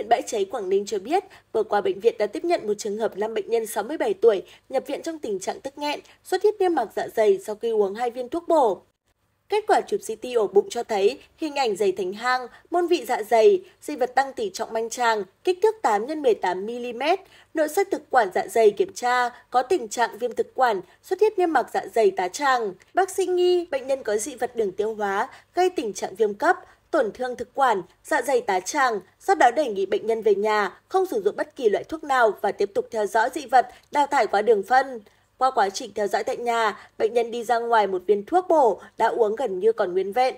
huyện Bãi Cháy Quảng Ninh cho biết, vừa qua bệnh viện đã tiếp nhận một trường hợp nam bệnh nhân 67 tuổi nhập viện trong tình trạng tức nghẹn, xuất huyết niêm mạc dạ dày sau khi uống hai viên thuốc bổ. Kết quả chụp CT ổ bụng cho thấy hình ảnh dày thành hang, môn vị dạ dày, dị vật tăng tỷ trọng manh tràng, kích thước 8 x 18 mm, nội soi thực quản dạ dày kiểm tra có tình trạng viêm thực quản, xuất huyết niêm mạc dạ dày tá tràng. Bác sĩ nghi bệnh nhân có dị vật đường tiêu hóa gây tình trạng viêm cấp, tổn thương thực quản, dạ dày tá tràng, sau đó đề nghị bệnh nhân về nhà, không sử dụng bất kỳ loại thuốc nào và tiếp tục theo dõi dị vật đào thải qua đường phân. Qua quá trình theo dõi tại nhà, bệnh nhân đi ra ngoài một viên thuốc bổ đã uống gần như còn nguyên vẹn.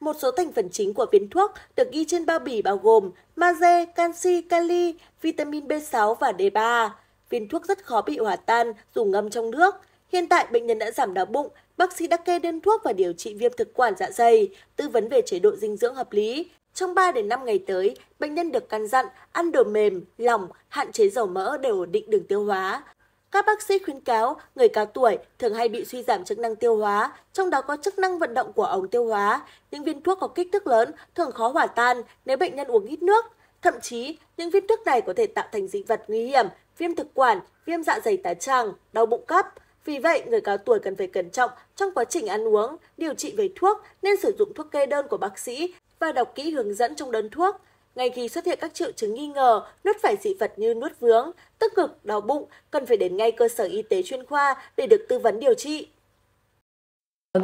Một số thành phần chính của viên thuốc được ghi trên bao bì bao gồm magie, canxi, kali, vitamin B6 và D3. Viên thuốc rất khó bị hòa tan dù ngâm trong nước. Hiện tại bệnh nhân đã giảm đau bụng, bác sĩ đã kê đơn thuốc và điều trị viêm thực quản dạ dày, tư vấn về chế độ dinh dưỡng hợp lý. Trong 3 đến 5 ngày tới, bệnh nhân được căn dặn ăn đồ mềm, lỏng, hạn chế dầu mỡ để ổn định đường tiêu hóa. Các bác sĩ khuyến cáo người cao tuổi thường hay bị suy giảm chức năng tiêu hóa, trong đó có chức năng vận động của ống tiêu hóa. Những viên thuốc có kích thước lớn thường khó hòa tan nếu bệnh nhân uống ít nước. Thậm chí, những viên thuốc này có thể tạo thành dị vật nguy hiểm, viêm thực quản, viêm dạ dày tá tràng, đau bụng cấp. Vì vậy, người cao tuổi cần phải cẩn trọng trong quá trình ăn uống, điều trị về thuốc nên sử dụng thuốc kê đơn của bác sĩ và đọc kỹ hướng dẫn trong đơn thuốc. Ngay khi xuất hiện các triệu chứng nghi ngờ nuốt phải dị vật như nuốt vướng, tức cực, đau bụng, cần phải đến ngay cơ sở y tế chuyên khoa để được tư vấn điều trị.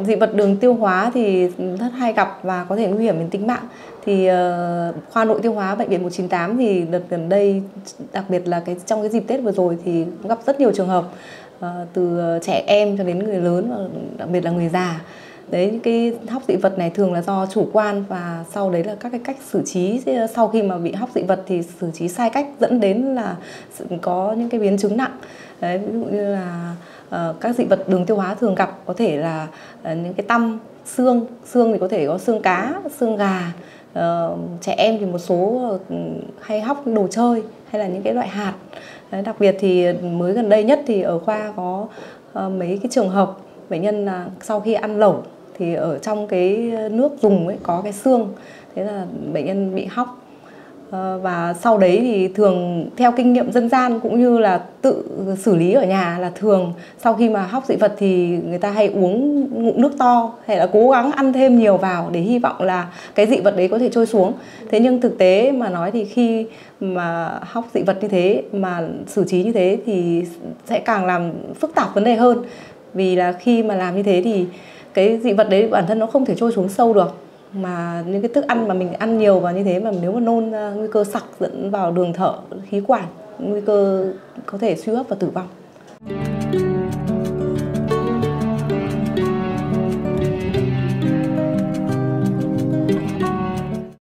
Dị vật đường tiêu hóa thì rất hay gặp và có thể nguy hiểm đến tính mạng. Thì uh, khoa nội tiêu hóa bệnh viện 198 thì đợt gần đây đặc biệt là cái trong cái dịp Tết vừa rồi thì cũng gặp rất nhiều trường hợp uh, từ ờ, trẻ em cho đến người lớn và đặc biệt là người già đấy những cái hóc dị vật này thường là do chủ quan và sau đấy là các cái cách xử trí. Ờ, sau khi mà bị hóc dị vật thì xử trí sai cách dẫn đến là có những cái biến chứng nặng. Đấy ví dụ như là uh, các dị vật đường tiêu hóa thường gặp có thể là uh, những cái tăm xương. Xương thì có thể có xương cá xương gà. Uh, trẻ em thì một số uh, hay hóc đồ chơi hay là những cái loại hạt. Đấy, đặc biệt thì mới gần đây nhất thì ở khoa có uh, mấy cái trường hợp bệnh nhân là sau khi ăn lẩu thì ở trong cái nước dùng ấy có cái xương, thế là bệnh nhân bị hóc. Ờ, và sau đấy thì thường theo kinh nghiệm dân gian cũng như là tự xử lý ở nhà là thường sau khi mà hóc dị vật thì người ta hay uống ngụm nước to hay là cố gắng ăn thêm nhiều vào để hy vọng là cái dị vật đấy có thể trôi xuống. Thế nhưng thực tế mà nói thì khi mà hóc dị vật như thế, mà xử trí như thế thì sẽ càng làm phức tạp vấn đề hơn vì là khi mà làm như thế thì cái dị vật đấy bản thân nó không thể trôi xuống sâu được. Mà những cái thức ăn mà mình ăn nhiều và như thế mà nếu mà nôn ra, nguy cơ sặc dẫn vào đường thở, khí quản, nguy cơ có thể suy hấp và tử vong.